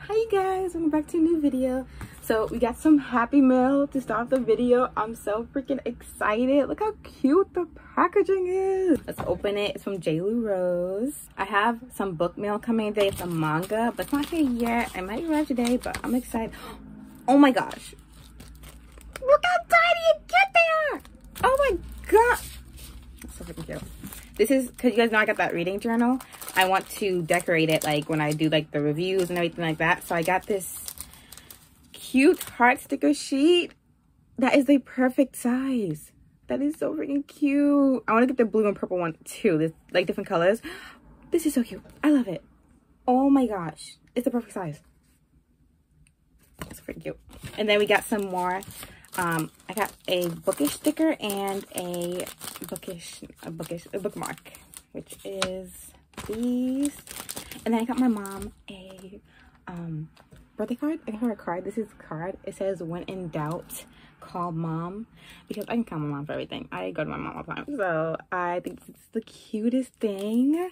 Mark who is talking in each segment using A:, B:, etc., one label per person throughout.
A: hi guys. Welcome back to a new video. So we got some happy mail to start the video. I'm so freaking excited. Look how cute the packaging is. Let's open it. It's from JLou Rose. I have some book mail coming today. It's a manga but it's not here yet. I might arrive today but i'm excited. Oh my gosh. Look how tiny cute they are. Oh my god that's so freaking cute. This is because you guys know I got that reading journal. I want to decorate it like when I do like the reviews and everything like that. So I got this cute heart sticker sheet. That is the perfect size. That is so freaking cute. I want to get the blue and purple one too. Like different colors. This is so cute. I love it. Oh my gosh. It's the perfect size. It's freaking cute. And then we got some more um, I got a bookish sticker and a bookish, a bookish, a bookmark, which is these. And then I got my mom a um, birthday card. I got her a card. This is a card. It says, when in doubt, call mom. Because I can call my mom for everything. I go to my mom all the time. So I think it's the cutest thing.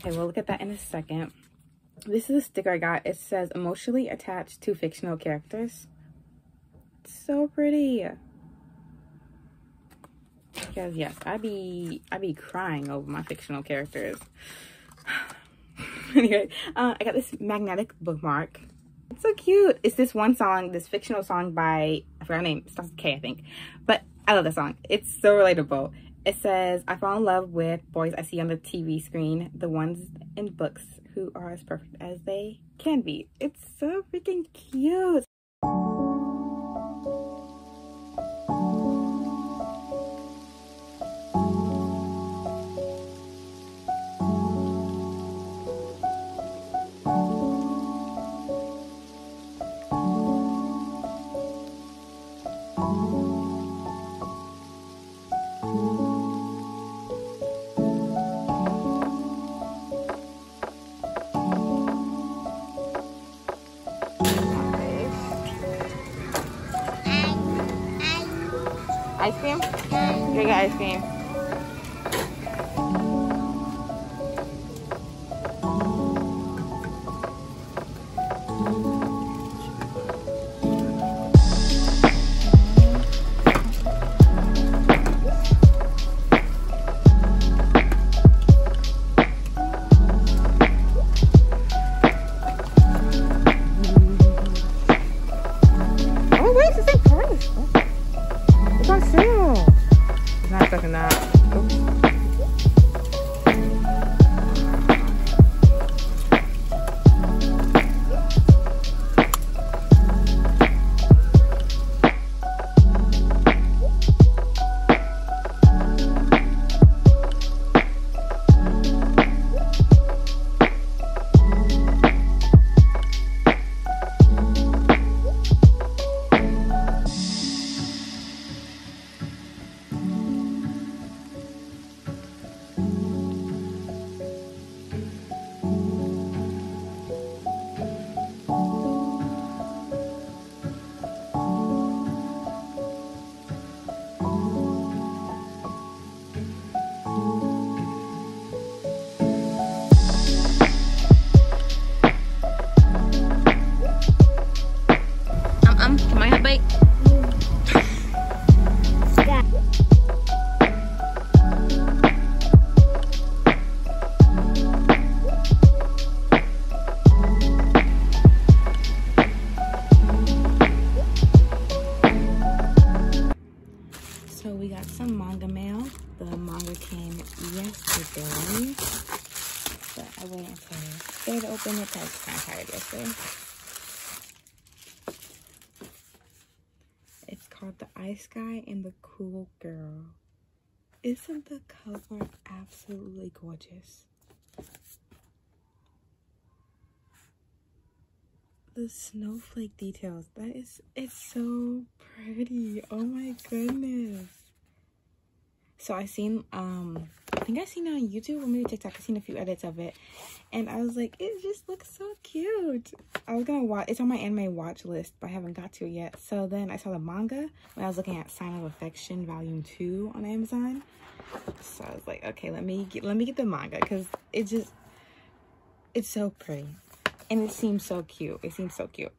A: Okay, we'll look at that in a second. This is a sticker I got. It says, emotionally attached to fictional characters so pretty. Because yes, I be I be crying over my fictional characters. anyway, uh, I got this magnetic bookmark. It's so cute. It's this one song, this fictional song by I forgot her name, starts with K, I think. But I love the song. It's so relatable. It says, I fall in love with boys I see on the TV screen, the ones in books who are as perfect as they can be. It's so freaking cute. Ice cream? Here you go ice cream. Open it. because I of tired yesterday. It's called The Ice Guy and the Cool Girl. Isn't the cover absolutely gorgeous? The snowflake details. That is, it's so pretty. Oh my goodness. So I seen, um, I think I seen on YouTube or maybe TikTok. I seen a few edits of it, and I was like, it just looks so cute. I was gonna watch. It's on my anime watch list, but I haven't got to it yet. So then I saw the manga when I was looking at Sign of Affection Volume Two on Amazon. So I was like, okay, let me get let me get the manga because it just it's so pretty. And it seems so cute. It seems so cute.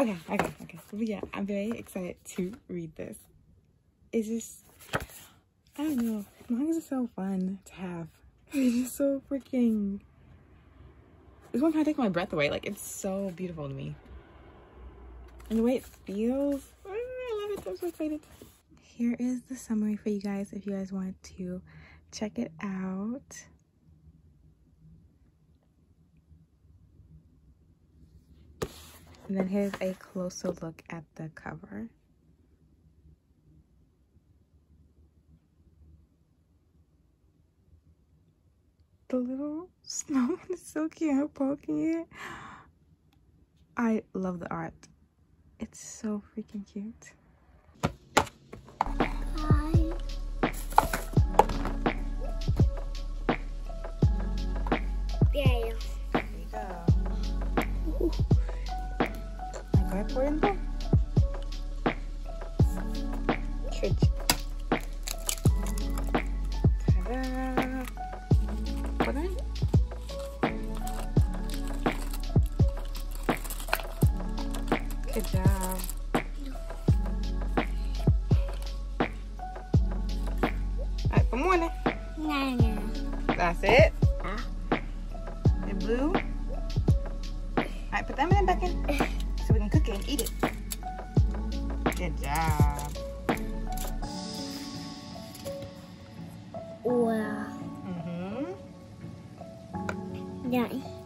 A: Okay, okay, okay. But yeah, I'm very excited to read this. It's just, I don't know. Mangas are so fun to have. It's just so freaking, this one kind of takes my breath away. Like, it's so beautiful to me. And the way it feels, I love it. I'm so excited. Here is the summary for you guys if you guys want to check it out. And then here's a closer look at the cover. The little snowman is so cute poking it. I love the art. It's so freaking cute. Good job. Alright, good morning.
B: Nana.
A: That's it. The blue. Alright, put them in back in so we can cook it and eat it. Good job.
B: Wow.
A: Mm-hmm.
B: Yeah.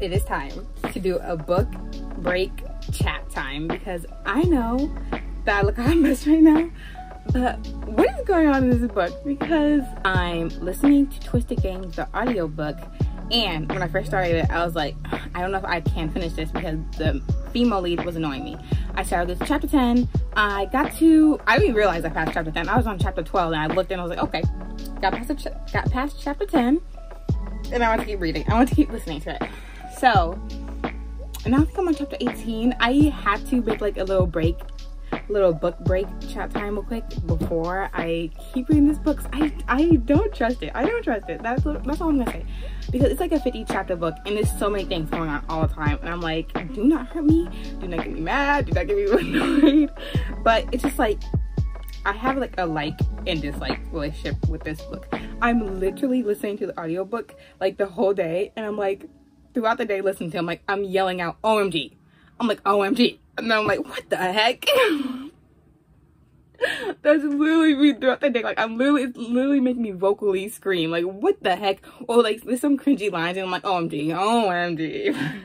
A: It is time to do a book break chat time because I know that I look a mess right now. But what is going on in this book? Because I'm listening to Twisted Games, the audiobook, and when I first started it, I was like, I don't know if I can finish this because the female lead was annoying me. I started this chapter 10. I got to, I didn't realize I passed chapter 10. I was on chapter 12 and I looked and I was like, okay, got past, got past chapter 10. And I want to keep reading. I want to keep listening to it. So, now I think I'm on chapter 18. I had to make like a little break, little book break chat time real quick before I keep reading this book. I, I don't trust it. I don't trust it. That's, that's all I'm gonna say. Because it's like a 50 chapter book and there's so many things going on all the time. And I'm like, do not hurt me. Do not get me mad. Do not get me annoyed. But it's just like, I have like a like and dislike relationship with this book. I'm literally listening to the audiobook like the whole day and I'm like throughout the day listening to him like I'm yelling out OMG. I'm like OMG. And then I'm like, what the heck? That's literally me throughout the day. Like I'm literally, literally making me vocally scream. Like what the heck? Or like there's some cringy lines and I'm like, OMG, OMG. I'm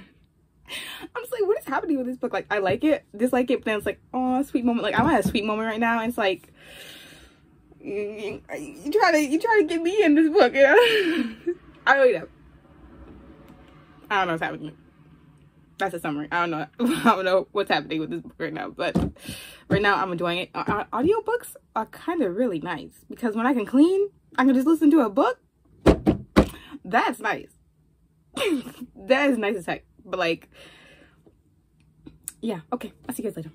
A: just like, what is happening with this book? Like I like it, dislike it, but then it's like, oh, sweet moment. Like I'm at a sweet moment right now. And it's like, you, you try to, you try to get me in this book. You know? I don't. I don't know what's happening that's a summary. I don't know. I don't know what's happening with this book right now, but right now I'm enjoying it. Audiobooks are kind of really nice because when I can clean, I can just listen to a book. That's nice. that is nice as heck. But like, yeah. Okay. I'll see you guys later.